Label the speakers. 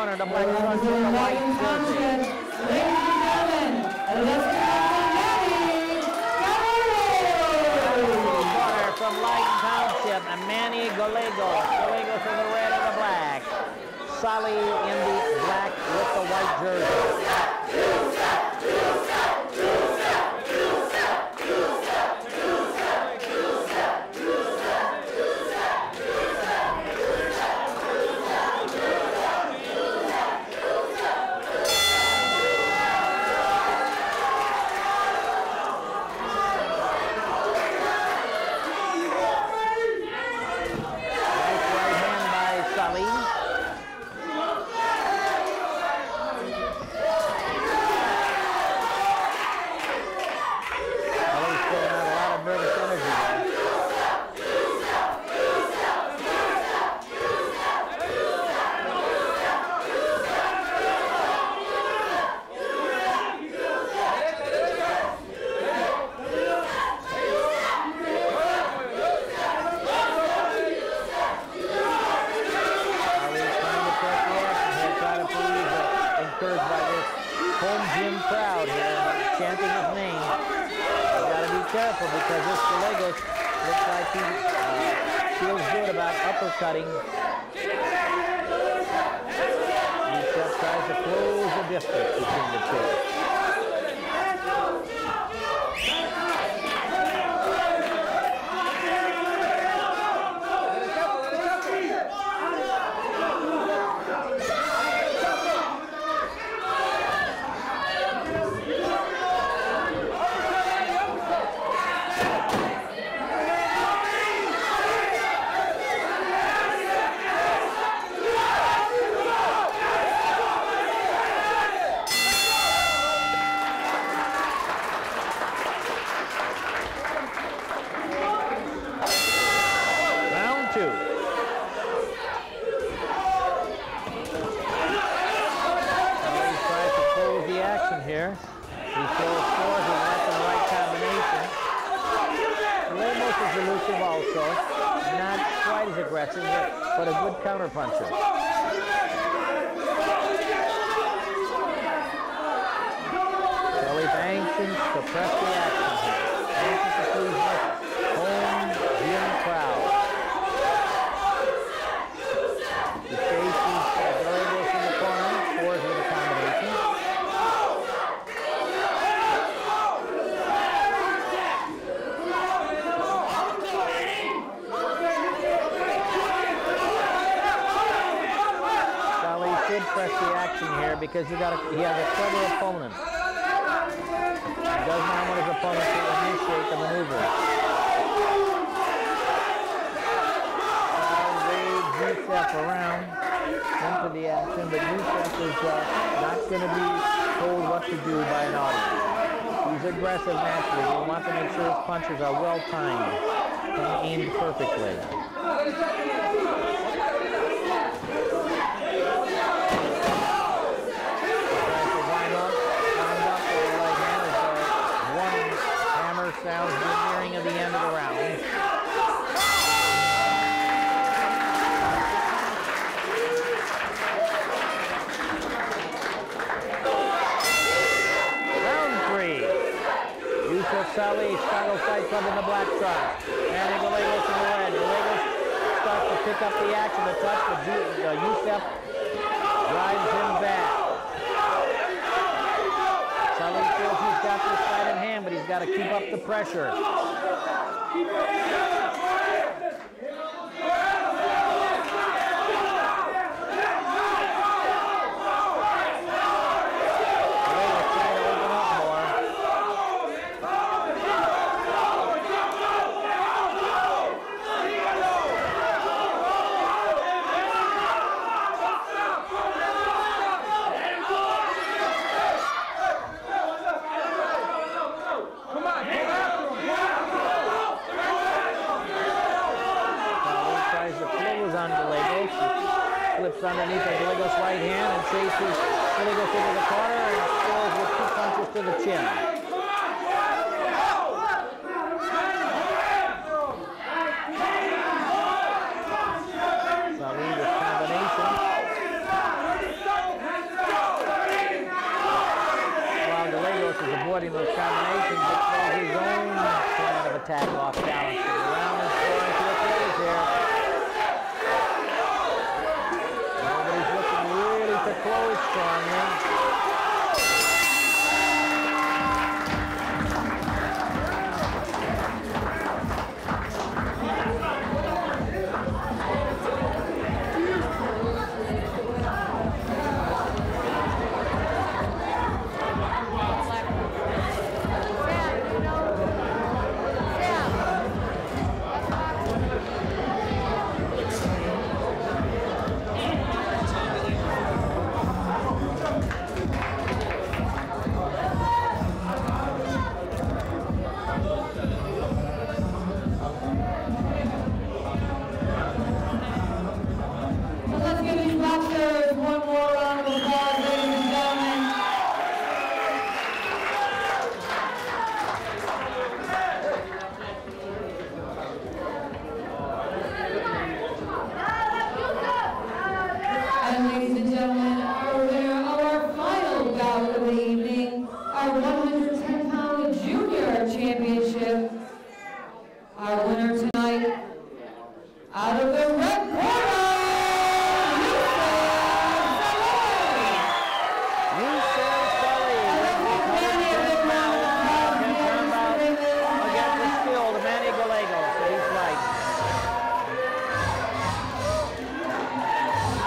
Speaker 1: corner. The black with the white jersey.
Speaker 2: Ladies and gentlemen, let's welcome Manny
Speaker 1: Corner from Leyden Township, Manny Gallegos. Gallegos in the red and the black. Saleh in the black with the white jersey. Nice right hand by Saleh. Saleh's pulling out a lot of nervous energy there. Saleh's trying to press the action here, try to please, uh, encouraged by this home gym crowd here, chanting his name. You gotta be careful because this Gallegos looks like he uh, feels good about uppercutting. Yousef tries to close the distance between the two. Round two. Always tries to close the action here. He throws fours and that's in the right combination. Lemos is elusive also. Not quite as aggressive, but, a good counterpuncher. Kelly's anxious to press the action here. Anxious to please this home gym crowd. He faces Gallegos in the corner, fours with a combination. Saleh should press the action here because he got a, he has a clever opponent. He does not want his opponent to initiate the maneuver. Waves Yousef around into the action, but Yousef is uh, not going to be told what to do by an audience. He's aggressive naturally. We want to make sure his punches are well timed and aimed perfectly. Saleh, Chicago Fight Club in the black. And Gallegos in the red. Starts to pick up the action, the touch, but uh, Yousef drives him back. Saleh feels he's got this fight in hand, but he's got to keep up the pressure. Gallegos trying to open up more. Saleh tries to close on Gallegos. Flips underneath Gallegos right hand and chases Gallegos into the corner and scores with two punches to the chin. Saleh with combination. exploiting those combinations, but throws his own plan of attack off balance. And Brown is throwing to the close here. Nobody's looking